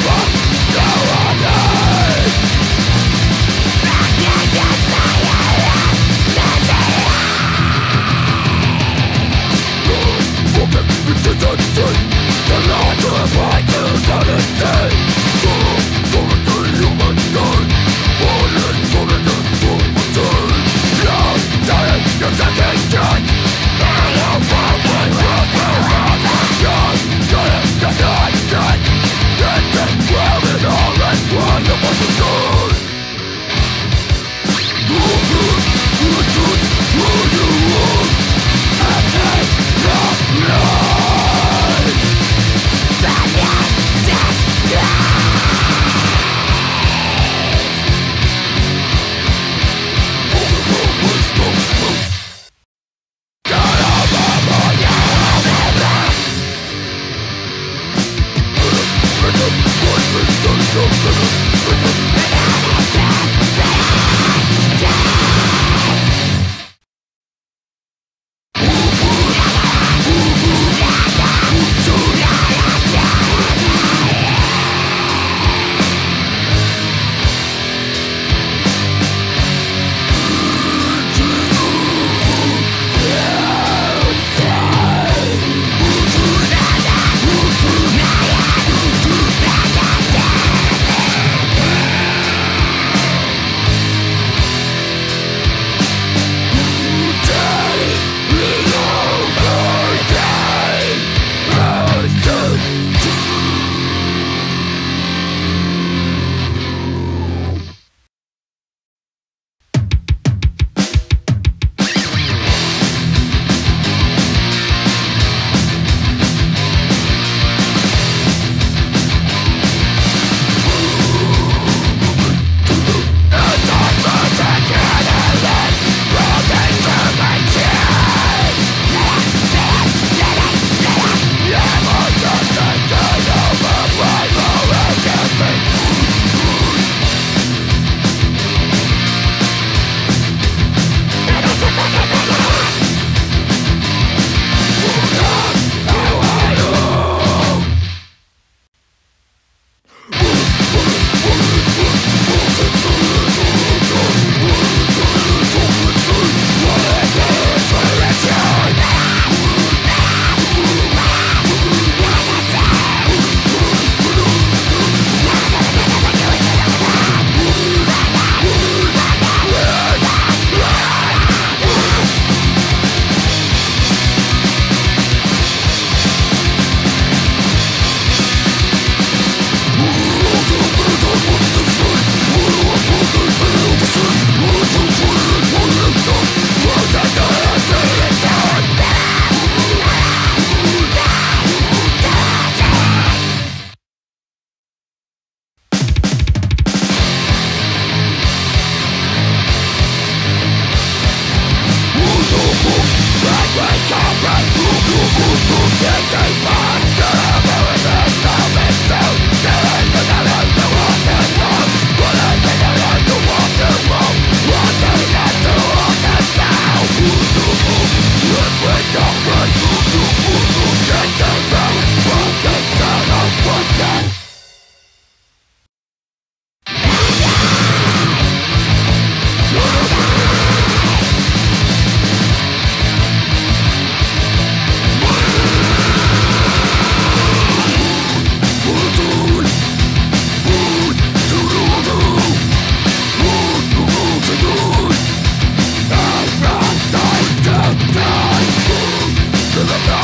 fuck. Justo que te va It's